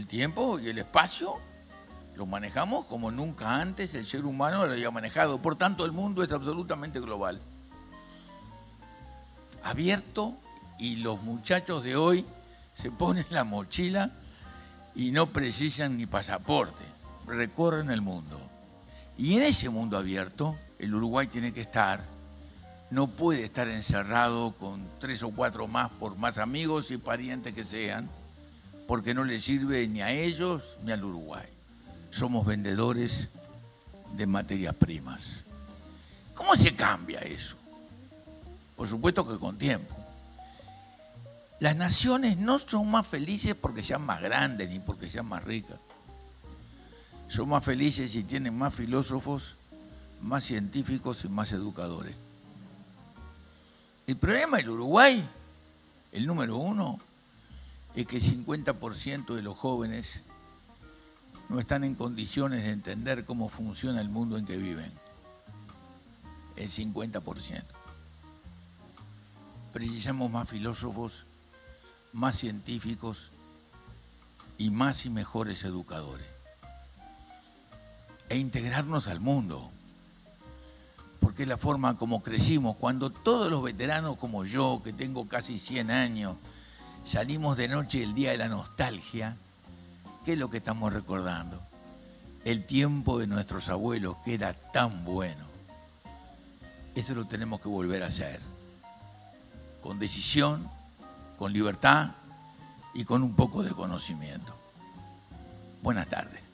El tiempo y el espacio los manejamos como nunca antes el ser humano lo había manejado. Por tanto, el mundo es absolutamente global. Abierto y los muchachos de hoy se ponen la mochila y no precisan ni pasaporte. Recorren el mundo. Y en ese mundo abierto, el Uruguay tiene que estar. No puede estar encerrado con tres o cuatro más, por más amigos y parientes que sean, porque no le sirve ni a ellos ni al Uruguay. Somos vendedores de materias primas. ¿Cómo se cambia eso? Por supuesto que con tiempo. Las naciones no son más felices porque sean más grandes ni porque sean más ricas. Son más felices si tienen más filósofos, más científicos y más educadores. El problema del Uruguay, el número uno, es que el 50% de los jóvenes no están en condiciones de entender cómo funciona el mundo en que viven. El 50%. Precisamos más filósofos, más científicos y más y mejores educadores. E integrarnos al mundo. Porque es la forma como crecimos. Cuando todos los veteranos como yo, que tengo casi 100 años, salimos de noche el día de la nostalgia, ¿qué es lo que estamos recordando? El tiempo de nuestros abuelos, que era tan bueno. Eso lo tenemos que volver a hacer. Con decisión, con libertad y con un poco de conocimiento. Buenas tardes.